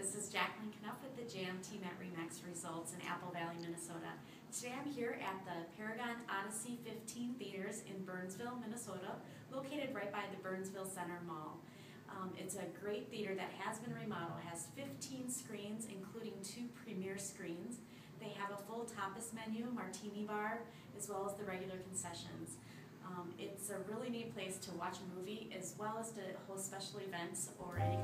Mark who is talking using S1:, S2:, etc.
S1: This is Jacqueline Knut with the Jam Team at Remax results in Apple Valley, Minnesota. Today I'm here at the Paragon Odyssey 15 Theaters in Burnsville, Minnesota, located right by the Burnsville Center Mall. Um, it's a great theater that has been remodeled. It has 15 screens, including two premier screens. They have a full tapas menu, martini bar, as well as the regular concessions. Um, it's a really neat place to watch a movie as well as to host special events or any.